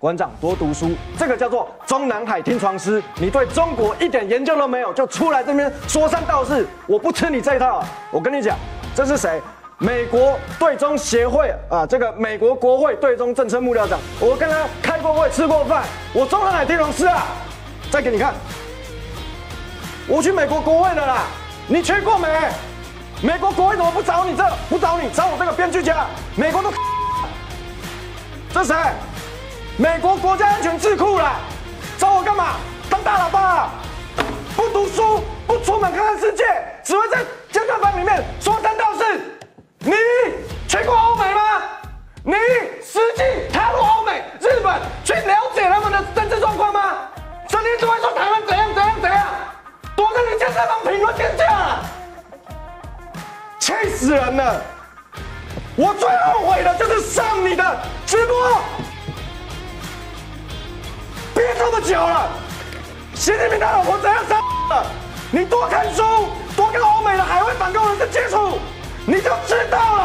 馆长多读书，这个叫做中南海听床师。你对中国一点研究都没有，就出来这边说三道四，我不吃你这一套。我跟你讲，这是谁？美国对中协会啊，这个美国国会对中政策幕僚长，我跟他开过会，吃过饭。我中南海听床师啊，再给你看，我去美国国会的啦，你去过没？美国国会怎么不找你这？不找你，找我这个编剧家？美国都，这谁？美国国家安全智库啦，找我干嘛？当大老爸？不读书，不出门看看世界，只会在健身房里面说三道四。你去过欧美吗？你实际踏入欧美、日本去了解他们的政治状况吗？整天只会说台湾怎样怎样怎样，躲在你健身房评论天价，气死人了！我最后悔的就是上你的直播。这么久了，习近平他老婆怎样上？你多看书，多跟欧美的海外反共人士接触，你就知道。